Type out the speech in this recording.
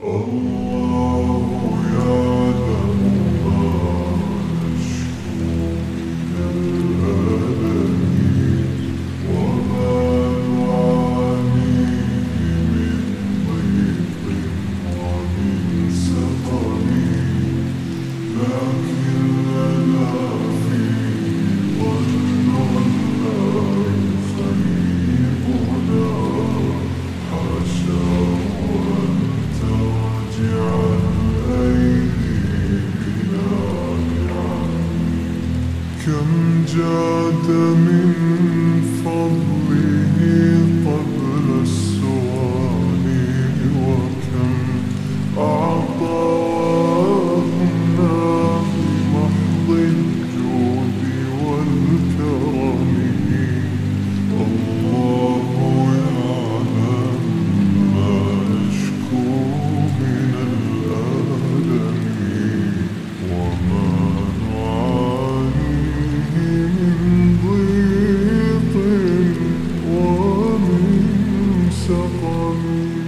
Oh. كم جاد من Senhor.